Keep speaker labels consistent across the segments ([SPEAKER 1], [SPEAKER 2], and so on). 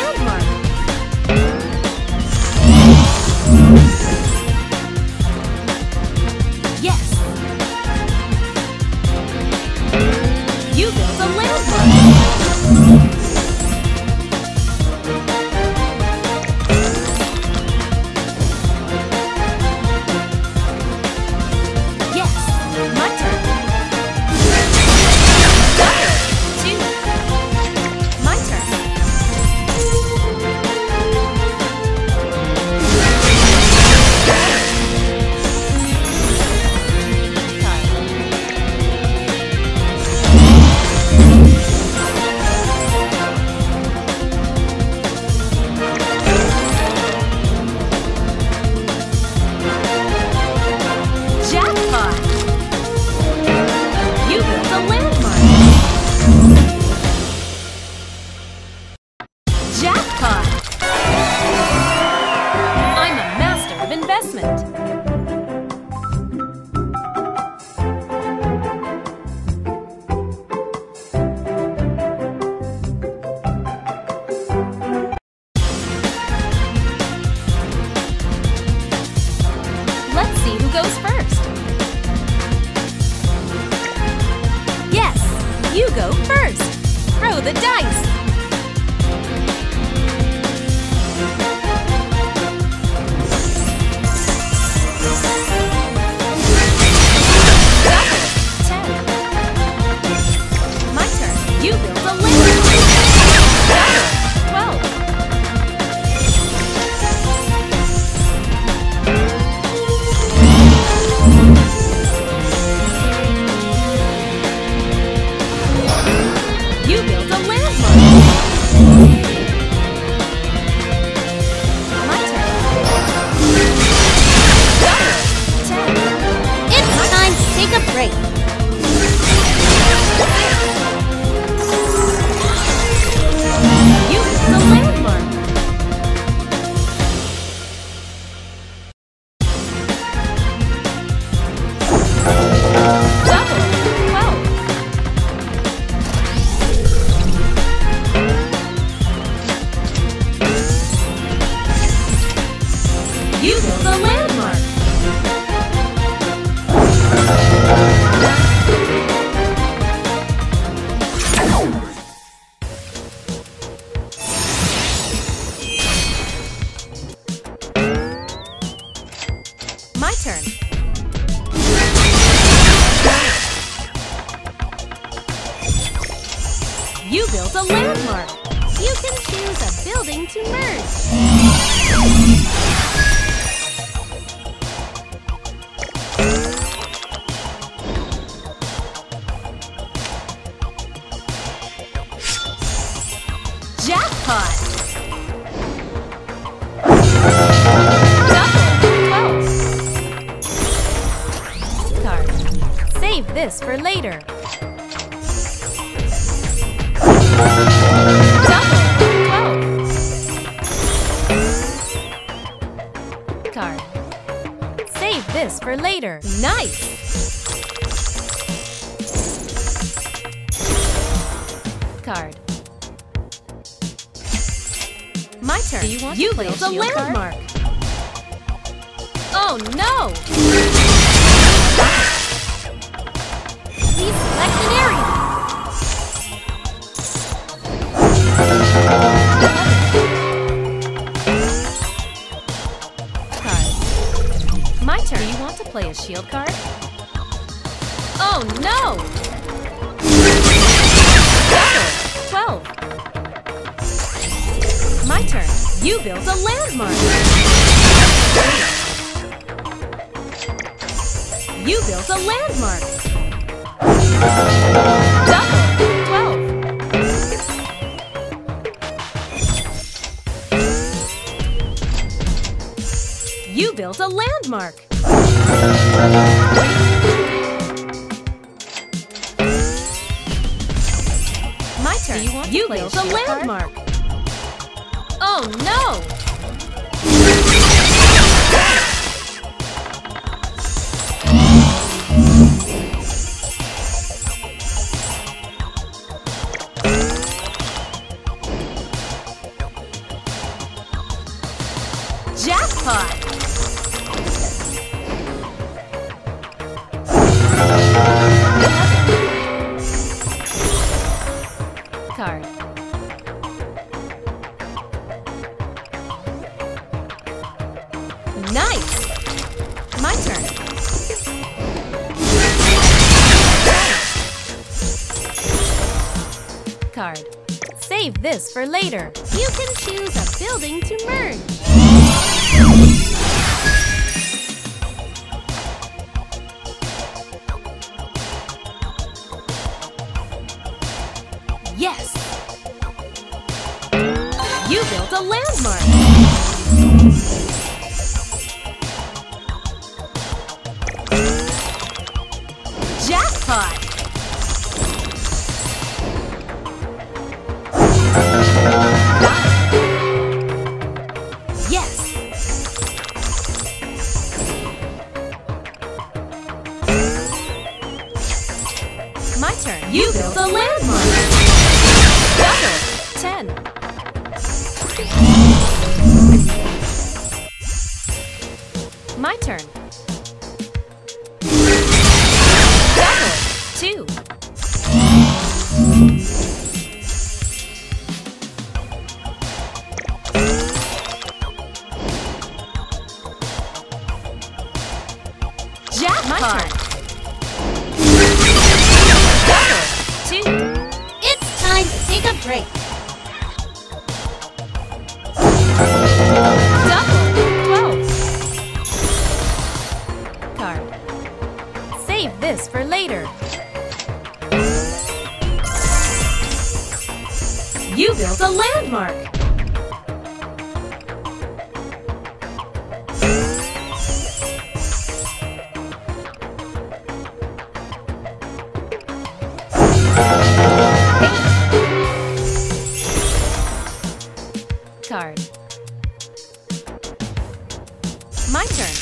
[SPEAKER 1] wild one. Goes first. Yes, you go first. Throw the dice. Building to merge. Jackpot! Save this for later. For later. Nice! Card. My turn.
[SPEAKER 2] Do you want to
[SPEAKER 1] you
[SPEAKER 2] play a shield card?
[SPEAKER 1] landmark. Oh no! Please
[SPEAKER 2] shield card?
[SPEAKER 1] Oh no! Twelve. My turn. You built a landmark. You built a landmark. Double. Twelve. You built a landmark. My turn.
[SPEAKER 2] Do you want to
[SPEAKER 1] you
[SPEAKER 2] play a
[SPEAKER 1] built a
[SPEAKER 2] card?
[SPEAKER 1] landmark. Oh no! Jackpot! Card. Nice! My turn. Card. Save this for later. You can choose a building to merge. Built My turn. Double, two. You built a landmark! Card. My turn.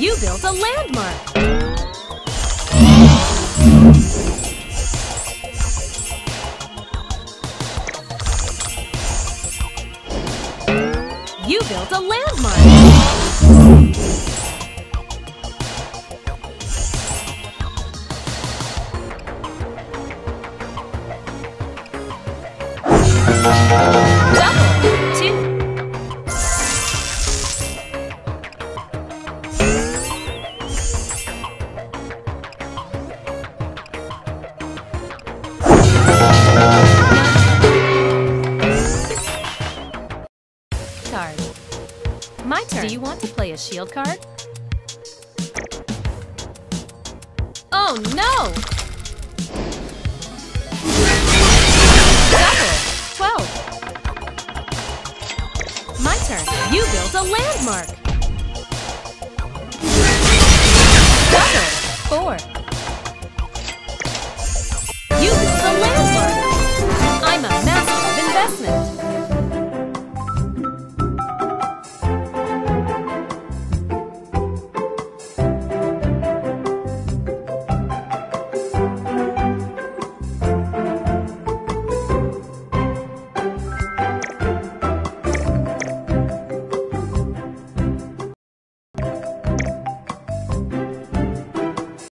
[SPEAKER 1] You built a landmark. Built a landmark. Shield card? Oh no! Double. Twelve. My turn. You built a landmark. Double. Four. You built a landmark. I'm a master of investment.